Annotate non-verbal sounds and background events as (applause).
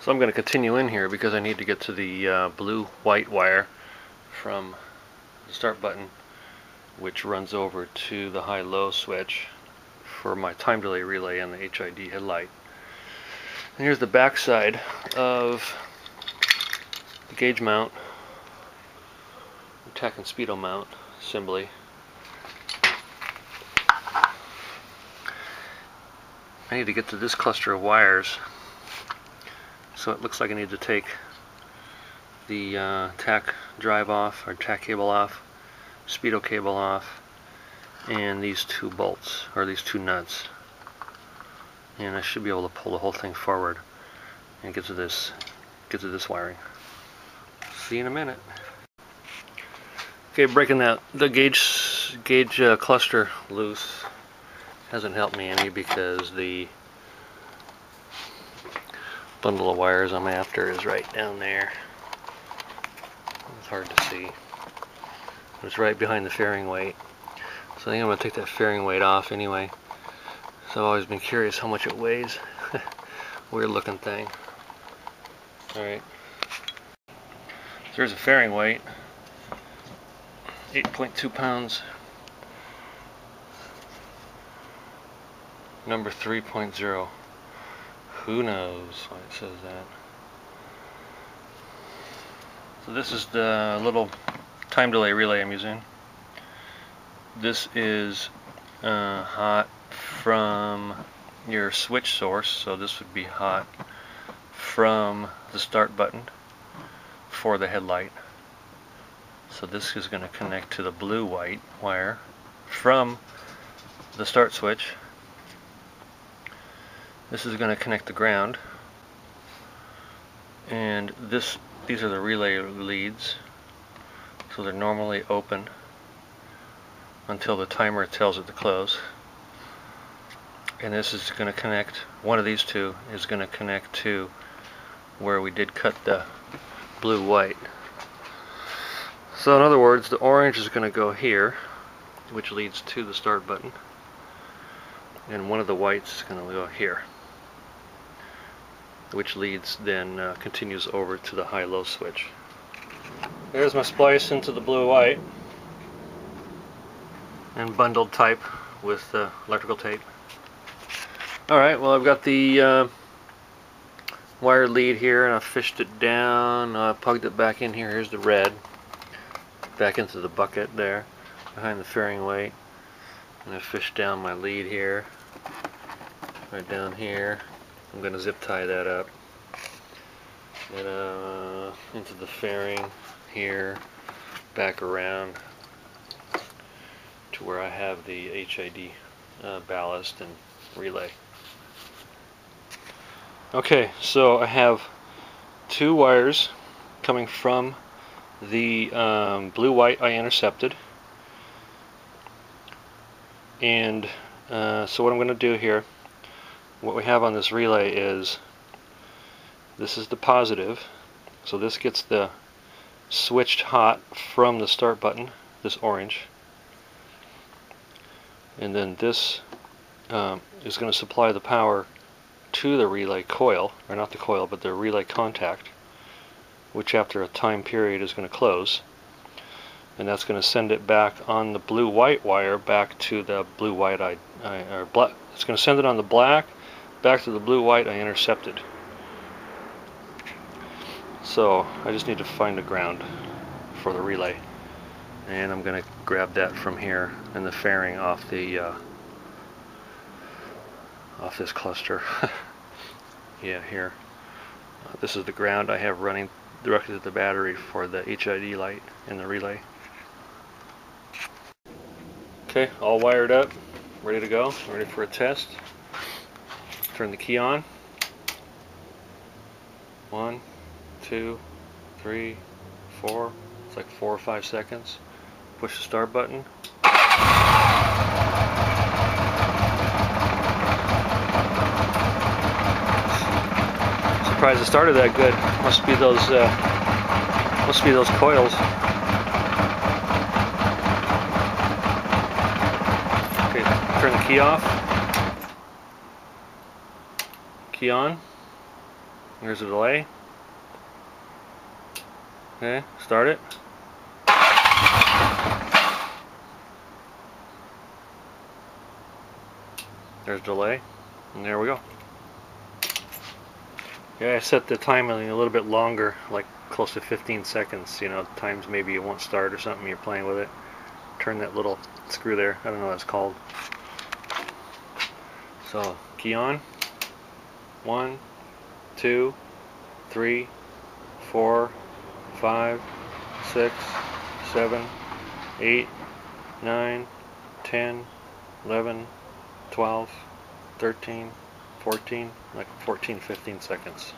So I'm going to continue in here because I need to get to the uh, blue-white wire from the start button which runs over to the high-low switch for my time delay relay and the HID headlight. And here's the back side of the gauge mount, tach and speedo mount assembly. I need to get to this cluster of wires so it looks like I need to take the uh, tach drive off or tach cable off speedo cable off and these two bolts or these two nuts. And I should be able to pull the whole thing forward and get to this get to this wiring. See you in a minute. Okay breaking that the gauge gauge uh, cluster loose hasn't helped me any because the bundle of wires I'm after is right down there. It's hard to see. It's right behind the fairing weight. So I think I'm going to take that fairing weight off anyway. So I've always been curious how much it weighs. (laughs) Weird looking thing. Alright. So there's a fairing weight. 8.2 pounds. Number 3.0. Who knows why it says that. So this is the little time delay relay I'm using. This is uh, hot from your switch source, so this would be hot from the start button for the headlight. So this is going to connect to the blue-white wire from the start switch this is going to connect the ground. And this these are the relay leads. So they're normally open until the timer tells it to close. And this is going to connect, one of these two is going to connect to where we did cut the blue-white. So in other words, the orange is going to go here, which leads to the start button. And one of the whites is going to go here which leads then uh, continues over to the high-low switch. There's my splice into the blue-white and bundled type with uh, electrical tape. Alright, well I've got the uh, wire lead here and I've fished it down, I plugged it back in here, here's the red, back into the bucket there, behind the fairing weight. And I fished down my lead here, right down here, I'm going to zip tie that up and uh, into the fairing here back around to where I have the HID uh, ballast and relay. Okay, so I have two wires coming from the um, blue-white I intercepted and uh, so what I'm going to do here what we have on this relay is this is the positive so this gets the switched hot from the start button this orange and then this um, is going to supply the power to the relay coil or not the coil but the relay contact which after a time period is going to close and that's going to send it back on the blue-white wire back to the blue-white or black. It's going to send it on the black back to the blue-white I intercepted. So I just need to find a ground for the relay. And I'm going to grab that from here and the fairing off the uh, off this cluster. (laughs) yeah, here. Uh, this is the ground I have running directly to the battery for the HID light in the relay. Okay, all wired up, ready to go, ready for a test turn the key on. One, two, three, four. It's like four or five seconds. Push the start button. Surprised it started that good. Must be those. Uh, must be those coils. Okay, turn the key off key on. There's a delay. Okay, start it. There's delay. And there we go. Yeah, I set the timing a little bit longer, like close to 15 seconds. You know, times maybe it won't start or something, you're playing with it. Turn that little screw there. I don't know what it's called. So, key on. One, two, three, four, five, six, seven, eight, nine, ten, eleven, twelve, thirteen, fourteen, like 14, 15 seconds.